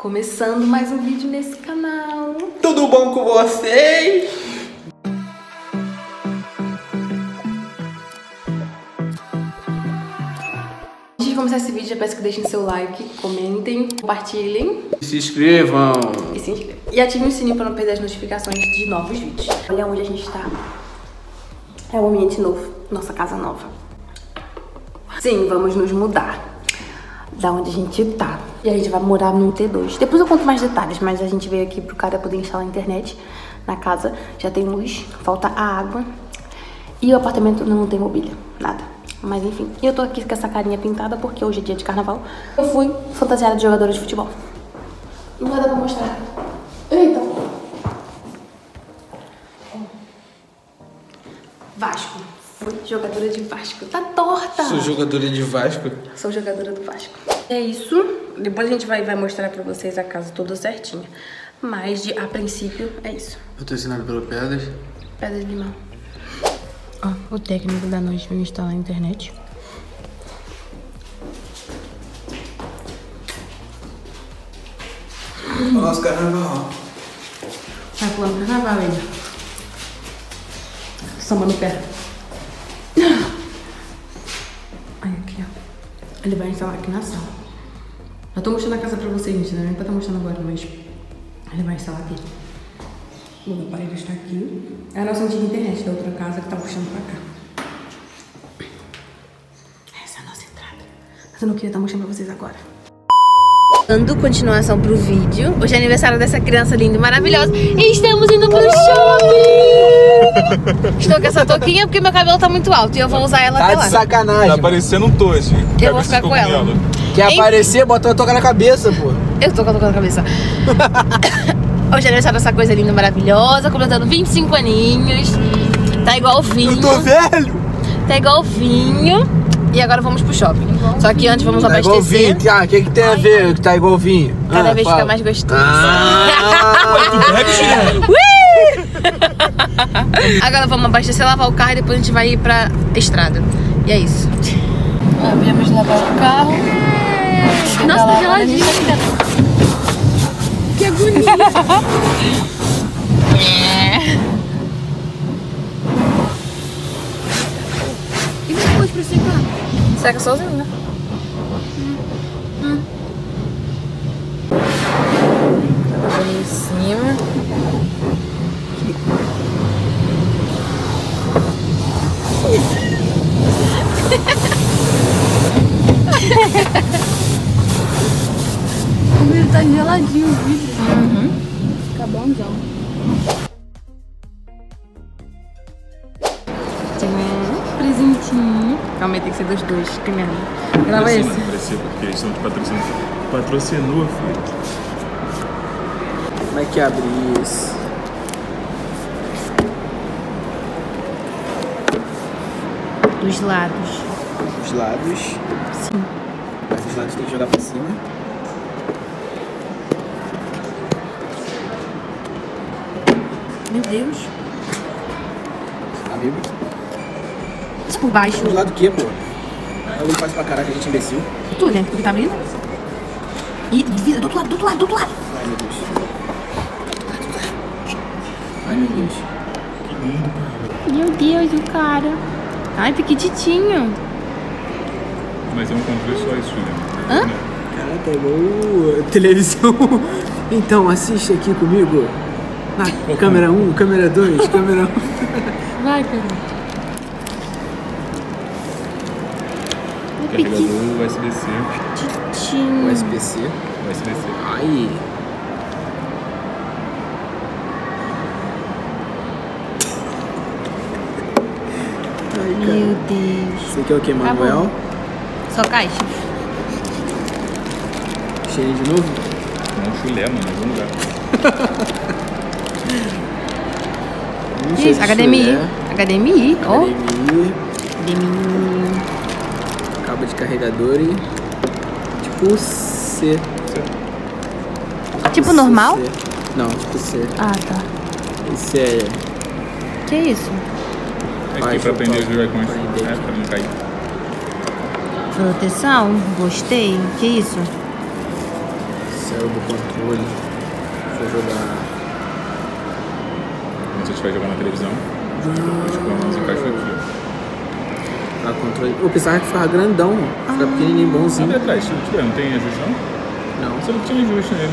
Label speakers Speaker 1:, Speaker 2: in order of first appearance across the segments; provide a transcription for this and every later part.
Speaker 1: Começando mais um vídeo nesse canal.
Speaker 2: Tudo bom com vocês?
Speaker 1: Antes de começar esse vídeo, já peço que deixem seu like, comentem, compartilhem
Speaker 2: Se inscrevam.
Speaker 1: e se inscrevam. E ativem o sininho para não perder as notificações de novos vídeos. Olha onde a gente tá. É um ambiente novo, nossa casa nova. Sim, vamos nos mudar da onde a gente tá. E a gente vai morar num T2. Depois eu conto mais detalhes, mas a gente veio aqui pro cara poder instalar a internet na casa. Já tem luz, falta a água. E o apartamento não tem mobília, nada. Mas enfim, eu tô aqui com essa carinha pintada porque hoje é dia de carnaval. Eu fui fantasiada de jogadora de futebol. Não dar pra mostrar. Eita! Vasco. Jogadora de Vasco. Tá torta!
Speaker 2: Sou jogadora de Vasco.
Speaker 1: Sou jogadora do Vasco. É isso. Depois a gente vai, vai mostrar pra vocês a casa toda certinha. Mas, de, a princípio, é isso.
Speaker 2: Patrocinado pelo Pedras.
Speaker 1: Pedra de limão. Ó, o técnico da noite veio instalar a internet.
Speaker 2: Nosso carnaval.
Speaker 1: Vai pulando carnaval ele. Samba no pé. Aí aqui, ó. Ele vai instalar aqui na sala. Eu tô mostrando a casa pra vocês, gente. Não é pra tá mostrando agora, mas ele vai instalar aqui. O meu aparelho está aqui. É a nossa antiga internet da outra casa que tá puxando pra cá. Essa é a nossa entrada. Mas eu não queria estar mostrando pra vocês agora. Dando continuação pro vídeo. Hoje é aniversário dessa criança linda e maravilhosa. E estamos indo pro shopping! Estou com essa touquinha porque meu cabelo tá muito alto e eu vou usar ela
Speaker 3: Tá
Speaker 1: até
Speaker 3: de
Speaker 1: lá.
Speaker 3: sacanagem.
Speaker 4: Tá parecendo um tosse.
Speaker 1: Eu vou ficar com ela.
Speaker 3: Quer aparecer, bota a toca na cabeça, pô.
Speaker 1: Eu tô com a touca na cabeça. Hoje é aniversário dessa coisa linda maravilhosa, completando 25 aninhos. Tá igual o vinho.
Speaker 3: Eu tô velho.
Speaker 1: Tá igual o vinho. E agora vamos pro shopping. Só que antes vamos
Speaker 3: Tá igual vinho. Ah, o que, que tem a ver que tá igual vinho?
Speaker 1: Cada
Speaker 3: Ah,
Speaker 1: vez
Speaker 3: fala.
Speaker 1: fica mais gostoso.
Speaker 3: Ah,
Speaker 1: Agora vamos abastecer, lavar o carro e depois a gente vai ir pra estrada. E é isso. Ah, viemos lavar o carro. Nossa, tá geladinho. Que bonito. E depois pra secar? Seca sozinho, né? Tá ali em cima.
Speaker 5: Ele tá geladinho o vidro. Fica bonzão.
Speaker 1: Tem um presentinho. Calma aí, tem que ser dos dois. Primeiro. Grava esse.
Speaker 4: Parecia, porque eles estão te patrocinando. Patrocinou, filho.
Speaker 3: Como é que abre isso?
Speaker 1: Dos lados.
Speaker 3: Os lados.
Speaker 1: Sim.
Speaker 3: Mas os lados tem que jogar pra cima.
Speaker 1: Meu Deus.
Speaker 3: Amigo.
Speaker 1: Isso por baixo.
Speaker 3: Do quê, pô? A luz faz pra caraca, a gente é imbecil.
Speaker 1: Tu, né? Porque tá abrindo. E vira do outro lado, do outro lado, do outro lado.
Speaker 3: Ai, meu Deus. Ai, meu Deus.
Speaker 5: Meu Deus, o cara.
Speaker 1: Ai, pequititinho.
Speaker 4: Mas eu não comprei só isso, Juliana.
Speaker 1: Hã?
Speaker 3: Caraca, é igual televisão. Então, assiste aqui comigo. Na câmera 1, câmera 2, câmera 1.
Speaker 1: Vai, cara.
Speaker 4: Carregador USB-C.
Speaker 1: Pequitinho.
Speaker 3: USB-C.
Speaker 4: USB-C.
Speaker 3: Ai. Ai, cara.
Speaker 1: Meu Deus.
Speaker 3: Esse aqui é o que, Manuel?
Speaker 1: Só caixa.
Speaker 3: Cheio de novo?
Speaker 4: Não, chulé, mano, algum lugar.
Speaker 3: Cheio
Speaker 1: Isso,
Speaker 3: de
Speaker 1: HDMI. HDMI, ó.
Speaker 3: HDMI.
Speaker 1: HDMI.
Speaker 3: Cabo de carregador e... Tipo C.
Speaker 1: Tipo normal?
Speaker 3: C. Não, tipo C.
Speaker 1: Ah, tá.
Speaker 3: Esse é...
Speaker 1: Que isso?
Speaker 4: É aqui pra prender os.
Speaker 3: Prender
Speaker 4: É,
Speaker 3: aqui.
Speaker 4: pra não cair.
Speaker 1: Proteção? Gostei. Que isso?
Speaker 3: Saiu do controle. Eu jogar.
Speaker 4: Quando você estiver jogando na televisão, os comandos encaixam aqui.
Speaker 3: Ah, controle. Eu pensava que ficava grandão, fica pequenininho,
Speaker 4: Sabe
Speaker 3: bonzinho.
Speaker 4: atrás, eu ver, não tem ajuste não?
Speaker 3: Não.
Speaker 4: Você não tinha ajuste nele.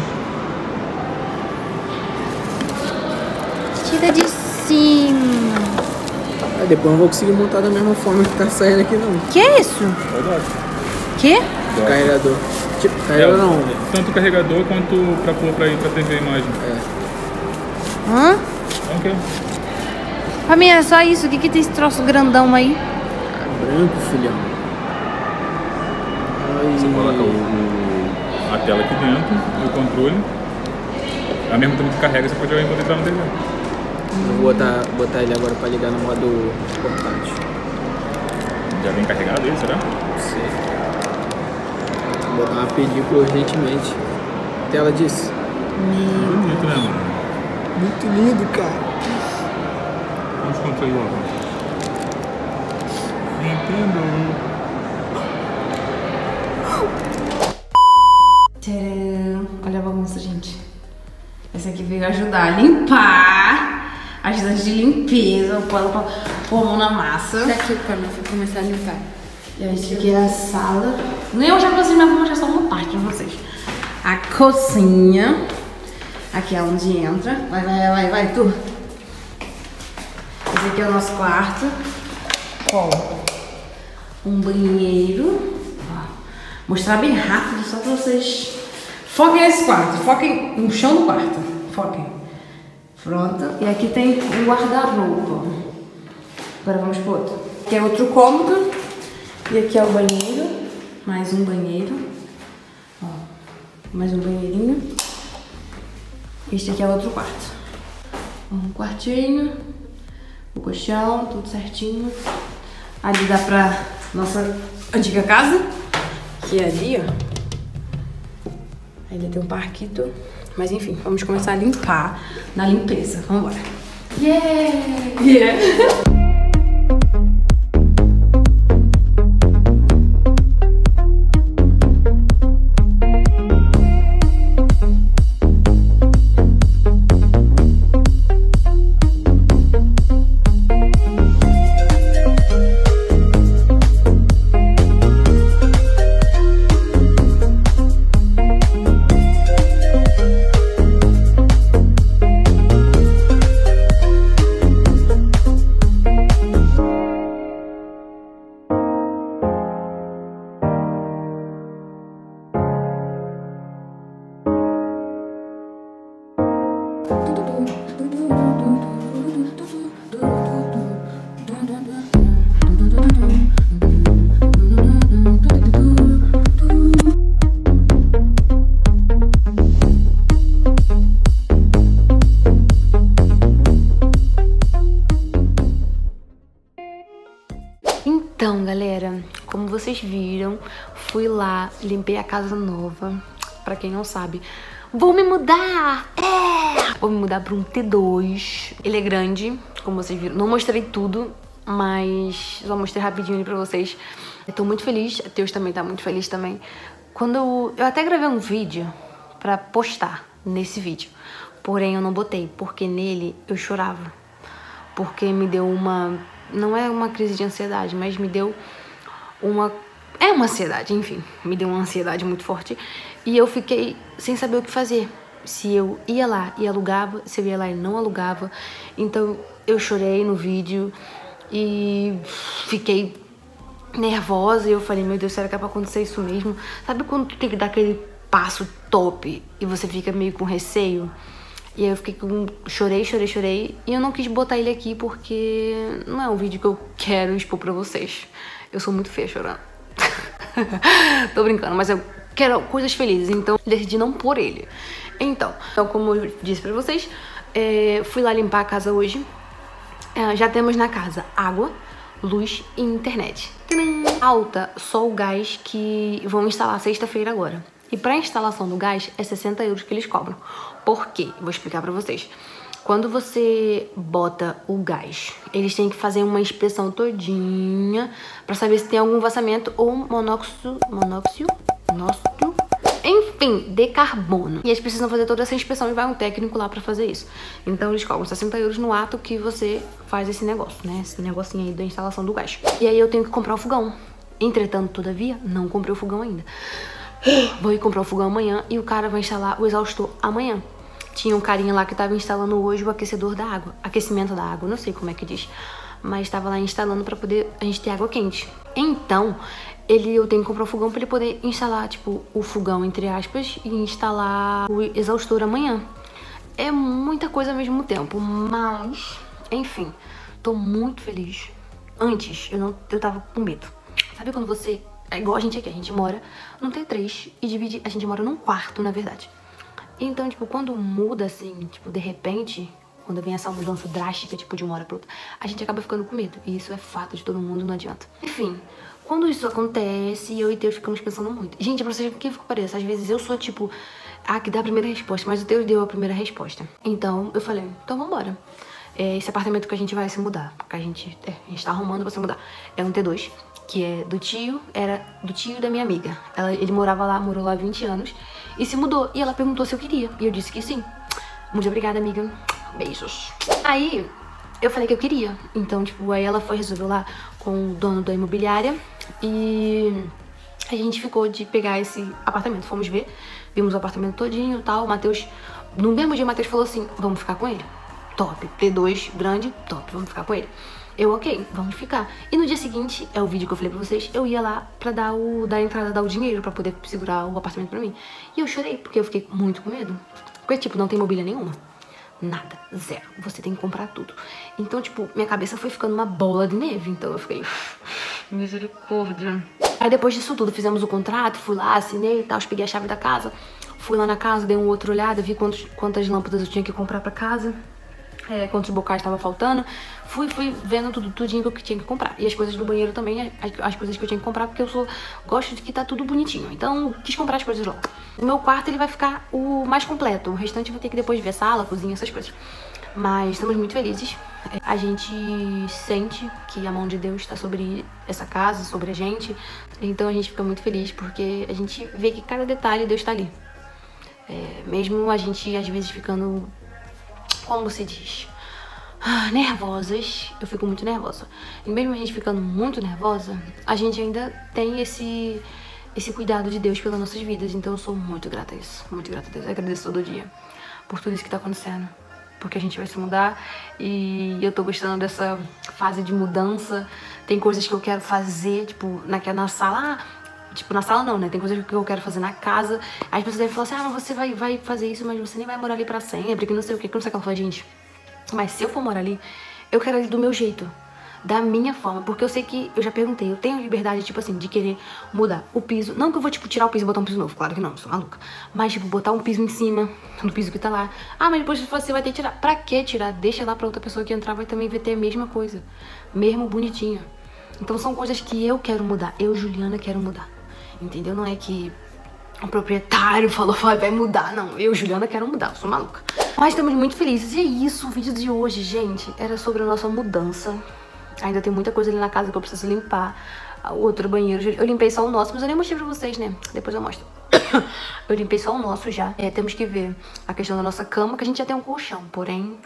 Speaker 5: Tira de cima.
Speaker 3: Ah, depois eu não vou conseguir montar da mesma forma que tá saindo aqui, não.
Speaker 5: Que é isso?
Speaker 4: Dar.
Speaker 5: Que?
Speaker 3: Carregador. Tipo, carregador não.
Speaker 4: Tanto o carregador quanto pra pôr pra ir pra TV a imagem.
Speaker 5: Hã? Pra mim é só isso. O que que tem esse troço grandão aí?
Speaker 3: Branco, filhão. Ai.
Speaker 4: Você coloca o, o- a tela aqui dentro e o controle. Ao mesmo tempo que carrega, você pode jogar enquanto ele tá na TV.
Speaker 3: Eu vou botar, botar ele agora pra ligar no modo portátil.
Speaker 4: Já vem carregado ele, será?
Speaker 3: Sei. Vou botar uma película urgentemente. Tela disso.
Speaker 4: Bonito, né, mano?
Speaker 3: Muito lindo, cara.
Speaker 4: Vamos controle logo. Nintendo.
Speaker 1: Tcharam! Olha a bagunça, gente. Esse aqui veio ajudar a limpar. Ajudante de limpeza. Pôr pôr a mão na massa.
Speaker 5: Pra mim começar a limpar.
Speaker 1: E aí, esse aqui é a sala. Nem eu já cozinhei, mas vou mostrar só uma parte pra vocês. A cozinha. Aqui é onde entra. Vai, vai, vai, vai, tu. Esse aqui é o nosso quarto. Com um banheiro. Ó, Mostrar bem rápido, só pra vocês. Foquem nesse quarto. Foquem no chão do quarto. Foquem. Pronto. E aqui tem um guarda-roupa. Agora vamos pro outro. Aqui é outro cômodo. E aqui é o banheiro. Mais um banheiro. Ó, mais um banheirinho. Este aqui é outro quarto. Um quartinho. O colchão, tudo certinho. Ali dá pra nossa antiga casa. Que é ali, ó. Ainda tem um parquito. Mas enfim, vamos começar a limpar na limpeza. Vamos embora. Yeah! Yeah! Então, galera, como vocês viram, fui lá, limpei a casa nova. Pra quem não sabe, vou me mudar! É! Vou me mudar pra um T2. Ele é grande, como vocês viram. Não mostrei tudo, mas só mostrei rapidinho ali pra vocês. Eu tô muito feliz, a Teus também tá muito feliz também. Quando eu, eu até gravei um vídeo pra postar nesse vídeo, porém eu não botei, porque nele eu chorava porque me deu uma. Não é uma crise de ansiedade, mas me deu uma. É uma ansiedade, enfim. Me deu uma ansiedade muito forte. E eu fiquei sem saber o que fazer. Se eu ia lá e alugava, se eu ia lá e não alugava. Então eu chorei no vídeo e fiquei nervosa. E eu falei, meu Deus, será que é pra acontecer isso mesmo? Sabe quando tu tem que dar aquele passo top e você fica meio com receio? E aí eu fiquei com. Chorei, chorei, chorei. E eu não quis botar ele aqui porque não é um vídeo que eu quero expor pra vocês. Eu sou muito feia chorando. Tô brincando, mas eu quero coisas felizes, então decidi não pôr ele. Então, então como eu disse pra vocês, é, fui lá limpar a casa hoje. É, já temos na casa água, luz e internet. Tcharam! Alta, só o gás que vão instalar sexta-feira agora. E para instalação do gás é 60 euros que eles cobram. Por quê? Vou explicar para vocês. Quando você bota o gás, eles têm que fazer uma inspeção todinha para saber se tem algum vazamento ou monóxido, monóxido, monóxido. Enfim, de carbono. E eles precisam fazer toda essa inspeção e vai um técnico lá pra fazer isso. Então eles cobram 60 euros no ato que você faz esse negócio, né? Esse negocinho aí da instalação do gás. E aí eu tenho que comprar o fogão. Entretanto, todavia, não comprei o fogão ainda. Vou ir comprar o fogão amanhã e o cara vai instalar o exaustor amanhã. Tinha um carinha lá que tava instalando hoje o aquecedor da água. Aquecimento da água, não sei como é que diz. Mas estava lá instalando para poder a gente ter água quente. Então, ele eu tenho que comprar o fogão para ele poder instalar, tipo, o fogão, entre aspas, e instalar o exaustor amanhã. É muita coisa ao mesmo tempo, mas, enfim, tô muito feliz. Antes, eu não eu tava com medo. Sabe quando você é igual a gente aqui, a gente mora num T3 e divide, a gente mora num quarto, na verdade. Então, tipo, quando muda assim, tipo, de repente, quando vem essa mudança drástica, tipo, de uma hora pra outra, a gente acaba ficando com medo. E isso é fato de todo mundo, não adianta. Enfim, quando isso acontece, eu e Deus ficamos pensando muito. Gente, pra vocês que fica pareça, às vezes eu sou, tipo, a que dá a primeira resposta, mas o Deus deu a primeira resposta. Então, eu falei, então vambora. É esse apartamento que a gente vai se mudar, porque a gente, é, a gente tá arrumando pra se mudar. É um T2 que é do tio, era do tio da minha amiga. Ela, ele morava lá, morou lá há 20 anos e se mudou. E ela perguntou se eu queria. E eu disse que sim. Muito obrigada, amiga. Beijos. Aí eu falei que eu queria. Então, tipo, aí ela foi, resolveu lá com o dono da imobiliária e a gente ficou de pegar esse apartamento. Fomos ver, vimos o apartamento todinho e tal. O Matheus, no mesmo dia, o Matheus falou assim: vamos ficar com ele. Top. T2 grande, top, vamos ficar com ele. Eu, ok, vamos ficar. E no dia seguinte, é o vídeo que eu falei pra vocês, eu ia lá pra dar, o, dar a entrada, dar o dinheiro pra poder segurar o apartamento pra mim. E eu chorei, porque eu fiquei muito com medo. Porque, tipo, não tem mobília nenhuma. Nada, zero. Você tem que comprar tudo. Então, tipo, minha cabeça foi ficando uma bola de neve. Então eu fiquei. Misericórdia. Aí depois disso tudo, fizemos o contrato, fui lá, assinei e tal, peguei a chave da casa. Fui lá na casa, dei uma outra olhada, vi quantos, quantas lâmpadas eu tinha que comprar pra casa é, quantos bocais estava faltando. Fui, fui vendo tudo, tudinho que eu tinha que comprar. E as coisas do banheiro também, as, as, coisas que eu tinha que comprar, porque eu sou gosto de que tá tudo bonitinho. Então, quis comprar as coisas logo. O meu quarto, ele vai ficar o mais completo. O restante eu vou ter que depois ver sala, cozinha, essas coisas. Mas estamos muito felizes. A gente sente que a mão de Deus está sobre essa casa, sobre a gente. Então a gente fica muito feliz porque a gente vê que cada detalhe Deus está ali. É, mesmo a gente às vezes ficando como se diz, ah, nervosas, eu fico muito nervosa. E mesmo a gente ficando muito nervosa, a gente ainda tem esse esse cuidado de Deus pelas nossas vidas. Então eu sou muito grata a isso, muito grata a Deus. Eu agradeço todo dia por tudo isso que tá acontecendo. Porque a gente vai se mudar e eu tô gostando dessa fase de mudança. Tem coisas que eu quero fazer, tipo, naquela na sala. Ah, Tipo, na sala não, né? Tem coisas que eu quero fazer na casa. Aí as pessoas devem falar assim, ah, mas você vai, vai fazer isso, mas você nem vai morar ali pra sempre, que não sei o que, que não sei o que ela fala, gente. Mas se eu for morar ali, eu quero ali do meu jeito. Da minha forma, porque eu sei que, eu já perguntei, eu tenho liberdade, tipo assim, de querer mudar o piso. Não que eu vou, tipo, tirar o piso e botar um piso novo, claro que não, sou maluca. Mas, tipo, botar um piso em cima do piso que tá lá. Ah, mas depois você vai ter que tirar. Pra que tirar? Deixa lá pra outra pessoa que entrar, vai também vai ter a mesma coisa. Mesmo bonitinho. Então são coisas que eu quero mudar. Eu, Juliana, quero mudar entendeu? Não é que o proprietário falou, vai mudar. Não, eu, Juliana, quero mudar, sou maluca. Mas estamos muito felizes. E é isso, o vídeo de hoje, gente, era sobre a nossa mudança. Ainda tem muita coisa ali na casa que eu preciso limpar. O outro banheiro, eu limpei só o nosso, mas eu nem mostrei pra vocês, né? Depois eu mostro. eu limpei só o nosso já. É, temos que ver a questão da nossa cama, que a gente já tem um colchão, porém,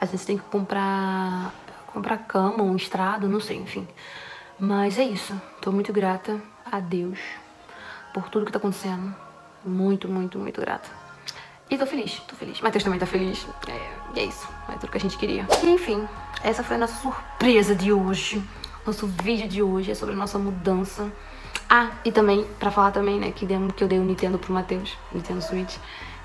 Speaker 1: a gente tem que comprar, comprar cama, um estrado, não sei, enfim. Mas é isso, tô muito grata a Deus por tudo que tá acontecendo. Muito, muito, muito grata. E tô feliz, tô feliz. Matheus também tá feliz. É, e é isso, é tudo que a gente queria. E, enfim, essa foi a nossa surpresa de hoje. Nosso vídeo de hoje é sobre a nossa mudança. Ah, e também, pra falar também, né, que, que eu dei o Nintendo pro Matheus, Nintendo Switch,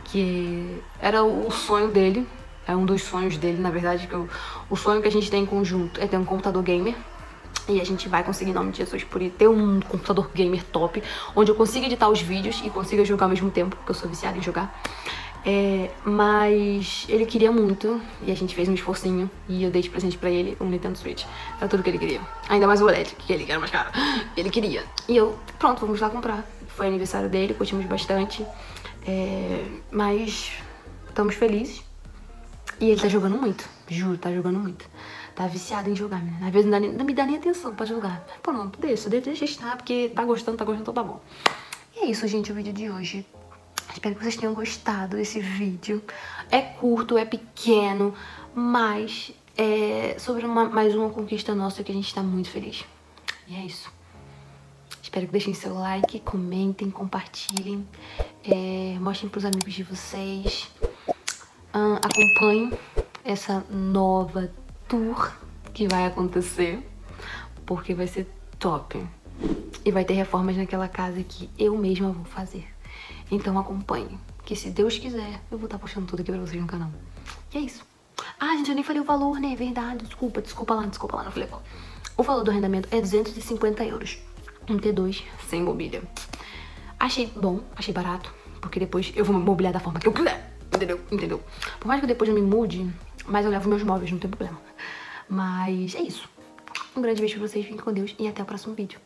Speaker 1: que era o sonho dele, é um dos sonhos dele, na verdade, que eu, o sonho que a gente tem em conjunto é ter um computador gamer. E a gente vai conseguir, em nome de Jesus, por ter um computador gamer top, onde eu consiga editar os vídeos e consiga jogar ao mesmo tempo, porque eu sou viciada em jogar. É, mas ele queria muito e a gente fez um esforcinho e eu dei de presente pra ele um Nintendo Switch. Era tudo que ele queria. Ainda mais o OLED, que ele era mais caro. Ele queria. E eu, pronto, vamos lá comprar. Foi aniversário dele, curtimos bastante. É, mas estamos felizes. E ele tá jogando muito, juro, tá jogando muito. Tá viciado em jogar, menina. Às vezes não, dá nem, não me dá nem atenção pra jogar. Pronto, deixa, deixa estar, porque tá gostando, tá gostando, então tá bom. E é isso, gente, o vídeo de hoje. Espero que vocês tenham gostado desse vídeo. É curto, é pequeno, mas é sobre uma, mais uma conquista nossa que a gente tá muito feliz. E é isso. Espero que deixem seu like, comentem, compartilhem, é, mostrem pros amigos de vocês. Ahn, acompanhem essa nova tour que vai acontecer, porque vai ser top. E vai ter reformas naquela casa que eu mesma vou fazer. Então acompanhe, que se Deus quiser, eu vou estar postando tudo aqui pra vocês no canal. E é isso. Ah, gente, eu nem falei o valor, né? Verdade, desculpa, desculpa lá, desculpa lá, não falei qual. O valor do arrendamento é 250 euros. Um T2 sem mobília. Achei bom, achei barato, porque depois eu vou mobiliar da forma que eu quiser. Entendeu? Entendeu? Por mais que depois eu me mude, mas eu levo meus móveis, não tem problema. Mas é isso. Um grande beijo pra vocês, fiquem com Deus e até o próximo vídeo.